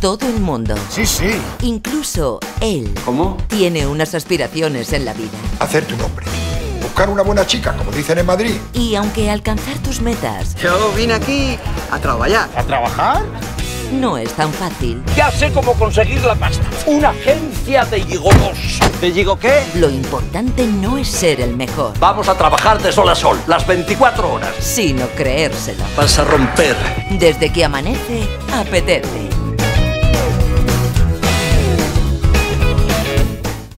Todo el mundo, Sí, sí. incluso él, ¿Cómo? tiene unas aspiraciones en la vida. Hacer tu nombre. Buscar una buena chica, como dicen en Madrid. Y aunque alcanzar tus metas Yo vine aquí a trabajar. ¿A trabajar? no es tan fácil, Ya sé cómo conseguir la pasta. Una agencia de gigolos. De digo qué? lo importante no es ser el mejor, Vamos a trabajar de sol a sol, las 24 horas. sino creérselo. Vas a romper. Desde que amanece, apetece.